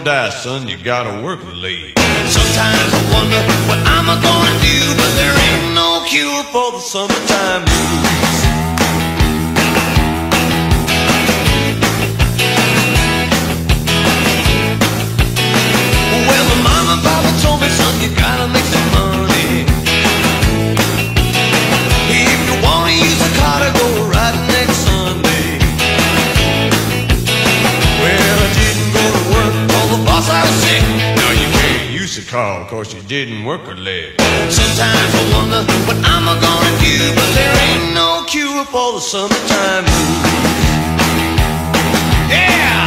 die, son, you gotta work late. Sometimes I wonder what I'm gonna do, but there ain't no cure for the summertime blues. Car, cause you didn't work a leg. Sometimes I wonder what I'm gonna do, but there ain't no cure for the summertime. Yeah!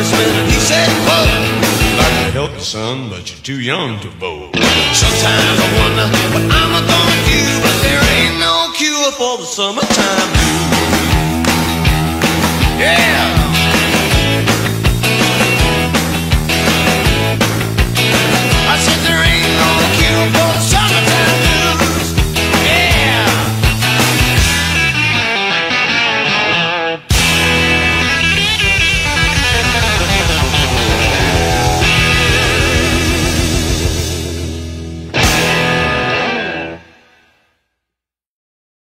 congressman, he said, whoa. "I can help you, son, but you're too young to vote. Sometimes I wonder what I'm gonna do, but there ain't no cure for the summertime. Yeah!